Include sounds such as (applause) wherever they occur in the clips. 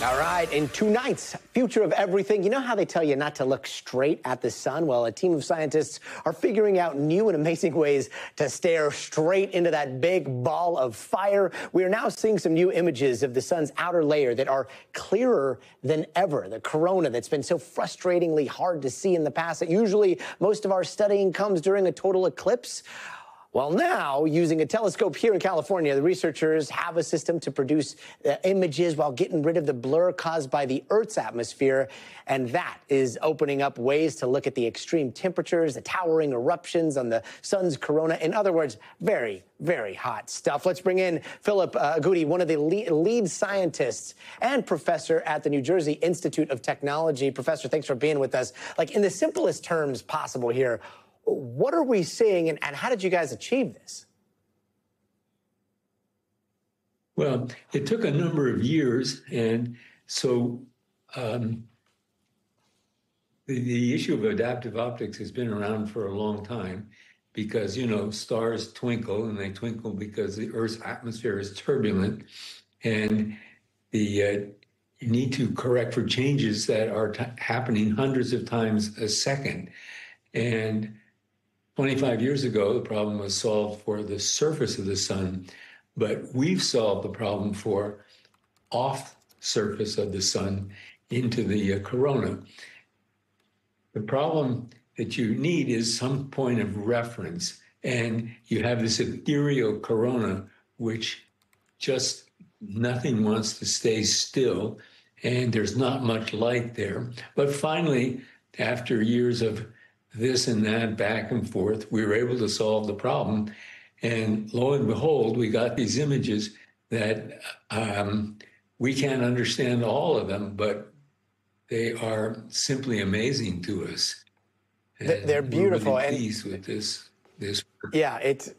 All right, in tonight's Future of Everything, you know how they tell you not to look straight at the sun? Well, a team of scientists are figuring out new and amazing ways to stare straight into that big ball of fire. We are now seeing some new images of the sun's outer layer that are clearer than ever. The corona that's been so frustratingly hard to see in the past that usually most of our studying comes during a total eclipse. Well, now, using a telescope here in California, the researchers have a system to produce uh, images while getting rid of the blur caused by the Earth's atmosphere. And that is opening up ways to look at the extreme temperatures, the towering eruptions on the sun's corona. In other words, very, very hot stuff. Let's bring in Philip uh, Goode, one of the lead, lead scientists and professor at the New Jersey Institute of Technology. Professor, thanks for being with us. Like, in the simplest terms possible here, what are we seeing, and, and how did you guys achieve this? Well, it took a number of years, and so um, the, the issue of adaptive optics has been around for a long time because you know stars twinkle and they twinkle because the Earth's atmosphere is turbulent, and the uh, you need to correct for changes that are t- happening hundreds of times a second, and 25 years ago, the problem was solved for the surface of the sun, but we've solved the problem for off surface of the sun into the uh, corona. The problem that you need is some point of reference, and you have this ethereal corona, which just nothing wants to stay still, and there's not much light there. But finally, after years of this and that back and forth. We were able to solve the problem. And lo and behold, we got these images that um, we can't understand all of them, but they are simply amazing to us. And They're beautiful. Really and with this, this. Yeah, it's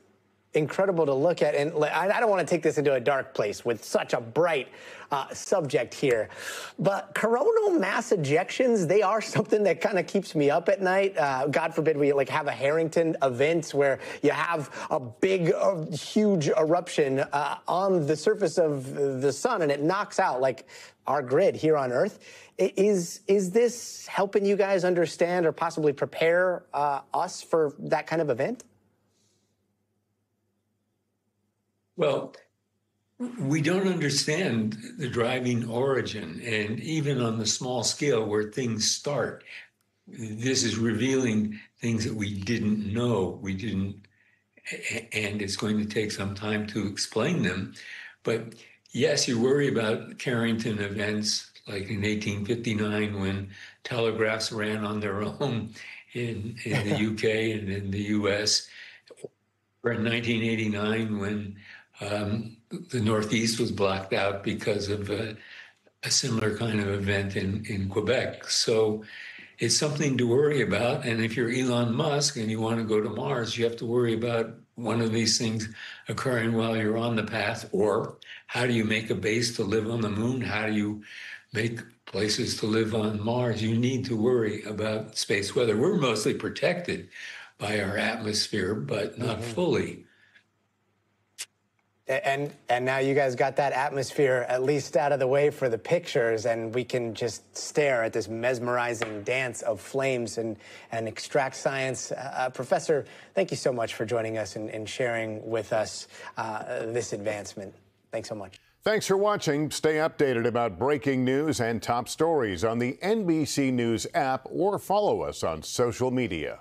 incredible to look at. And I don't want to take this into a dark place with such a bright uh, subject here. But coronal mass ejections, they are (laughs) something that kind of keeps me up at night. Uh, God forbid we like have a Carrington event where you have a big, uh, huge eruption uh, on the surface of the sun and it knocks out like our grid here on Earth. Is is this helping you guys understand or possibly prepare uh, us for that kind of event? Well, we don't understand the driving origin. And even on the small scale where things start, this is revealing things that we didn't know. We didn't, and it's going to take some time to explain them. But yes, you worry about Carrington events like in 1859 when telegraphs ran on their own in, in the UK and in the US, or in 1989 when um, the Northeast was blocked out because of a, a, similar kind of event in, in Quebec. So it's something to worry about. And if you're Elon Musk and you want to go to Mars, you have to worry about one of these things occurring while you're on the path. Or how do you make a base to live on the moon? How do you make places to live on Mars? You need to worry about space weather. We're mostly protected by our atmosphere, but not mm-hmm. fully and and now you guys got that atmosphere at least out of the way for the pictures and we can just stare at this mesmerizing dance of flames and and extract science uh, uh, professor thank you so much for joining us and, and sharing with us uh, this advancement thanks so much Thanks for watching. Stay updated about breaking news and top stories on the NBC News app or follow us on social media.